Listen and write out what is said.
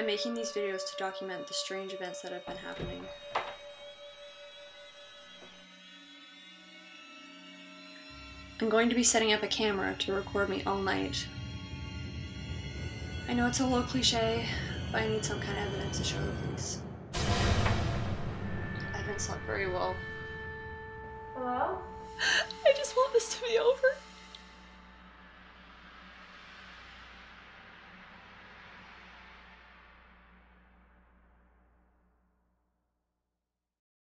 I'm making these videos to document the strange events that have been happening. I'm going to be setting up a camera to record me all night. I know it's a little cliche, but I need some kind of evidence to show the police. I haven't slept very well.